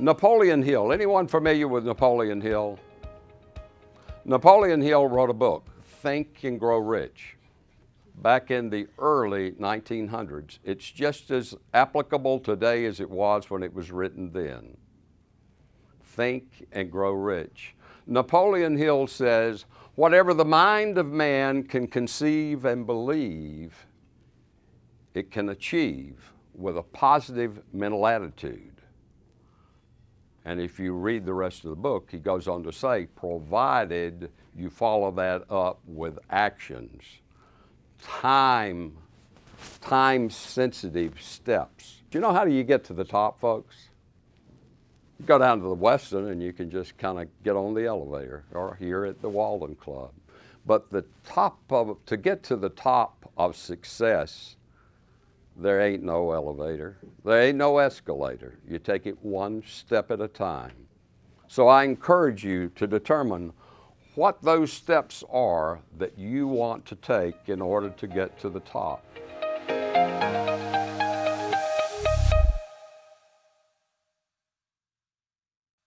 Napoleon Hill. Anyone familiar with Napoleon Hill? Napoleon Hill wrote a book, Think and Grow Rich, back in the early 1900s. It's just as applicable today as it was when it was written then. Think and Grow Rich. Napoleon Hill says, whatever the mind of man can conceive and believe, it can achieve with a positive mental attitude. And if you read the rest of the book, he goes on to say, provided you follow that up with actions, time, time sensitive steps. Do you know how do you get to the top, folks? You go down to the Westin and you can just kind of get on the elevator or here at the Walden Club. But the top of, to get to the top of success, there ain't no elevator. There ain't no escalator. You take it one step at a time. So I encourage you to determine what those steps are that you want to take in order to get to the top.